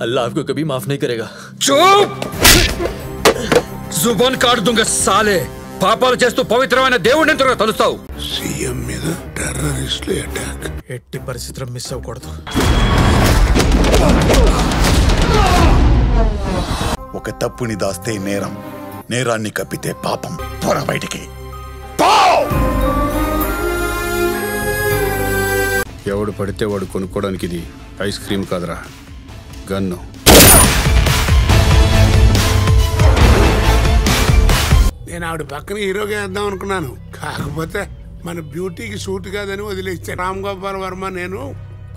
अल्लाह आपको कभी माफ नहीं करेगा చూప్ జుబాన్ కాడు దుంగ సాలే పాపాలు చేస్తూ పవిత్రమైన దేవుడిని ఎంతగా తలుస్తావు సీఎం మీద టెర్రరిస్టులు అటాక్ ఎట్టి పరిస్థితుల్లో మిస్ అవ్వకూడదు ఒక తప్పుని దాస్తే నేరం నేరాన్ని కప్పితే పాపం పొర బయటికి ఎవడు పడితే వాడు కొనుక్కోవడానికి ఇది ఐస్ క్రీమ్ కాదురా గన్ను. నేను ఆవిడ పక్కన హీరోగా వేద్దాం అనుకున్నాను. కాకపోతే మన బ్యూటీకి సూట్ కాదని వదిలేస్తే రామ్ గోపాల్ వర్మ నేను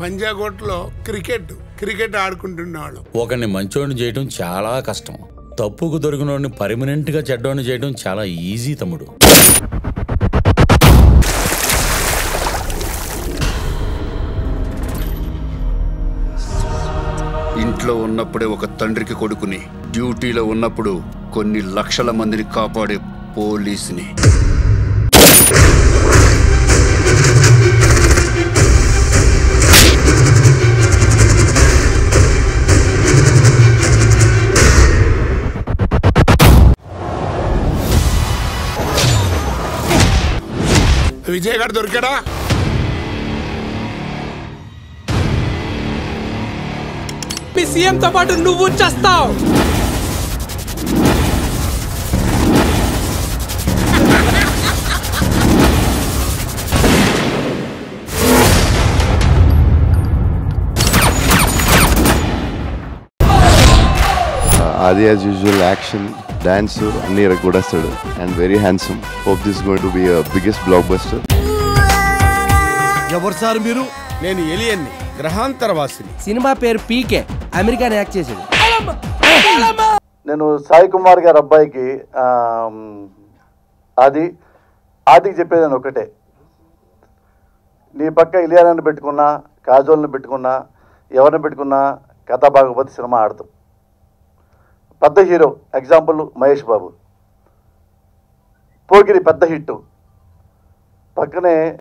పంజాగోట్లో క్రికెట్ క్రికెట్ ఆడుకుంటున్నవాళ్ళం. ఒకరిని మంచోడిని చేయడం చాలా కష్టం. తప్పుకు దొరికినోడిని పర్మనెంట్గా చెడ్డోడిని చేయడం చాలా ఈజీ తమ్ముడు. ఇంట్లో ఉన్నప్పుడే ఒక తండ్రికి కొడుకుని డ్యూటీలో ఉన్నప్పుడు కొన్ని లక్షల మందిని కాపాడే పోలీసుని. విజయ్ గారు దొరికాడా? మీ సీఎంతో పాటు నువ్వు చేస్తావు. అది యాజ్ యూజువల్ యాక్షన్ డాన్స్ అన్ని కూడేస్తాడు and very handsome hope this going to be biggest blockbuster ఎవరు సార్ మీరు? నేను ఎలియన్ని గ్రహాంతరవాసిని. సినిమా పేరు పీకే. అమెరికాని యాక్ట్ చేసేది నేను సాయి కుమార్ గారి అబ్బాయికి అది ఆది ఆదికి చెప్పేది నేను ఒకటే. నీ పక్క ఇలియానాన్ని పెట్టుకున్నా కాజోల్ని పెట్టుకున్నా ఎవరిని పెట్టుకున్నా కథ భాగపతి సినిమా ఆడతాం. పెద్ద హీరో ఎగ్జాంపుల్ మహేష్ బాబు. పోగిరి పెద్ద హిట్ పక్కనే